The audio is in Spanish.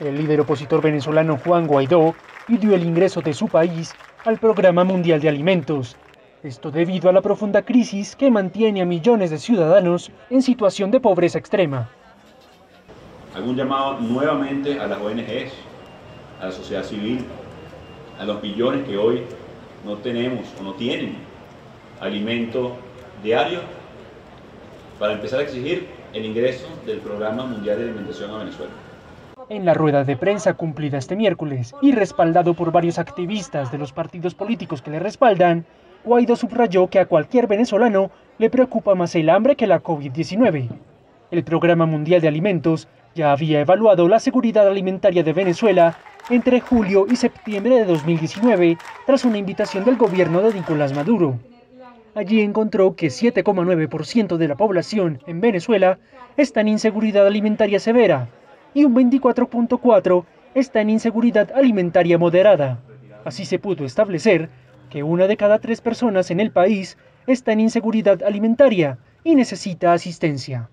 El líder opositor venezolano Juan Guaidó pidió el ingreso de su país al Programa Mundial de Alimentos. Esto debido a la profunda crisis que mantiene a millones de ciudadanos en situación de pobreza extrema. Un llamado nuevamente a las ONGs, a la sociedad civil, a los billones que hoy no tenemos o no tienen alimento diario para empezar a exigir el ingreso del Programa Mundial de Alimentación a Venezuela. En la rueda de prensa cumplida este miércoles y respaldado por varios activistas de los partidos políticos que le respaldan, Guaidó subrayó que a cualquier venezolano le preocupa más el hambre que la COVID-19. El Programa Mundial de Alimentos ya había evaluado la seguridad alimentaria de Venezuela entre julio y septiembre de 2019 tras una invitación del gobierno de Nicolás Maduro. Allí encontró que 7,9% de la población en Venezuela está en inseguridad alimentaria severa y un 24,4% está en inseguridad alimentaria moderada. Así se pudo establecer que una de cada tres personas en el país está en inseguridad alimentaria y necesita asistencia.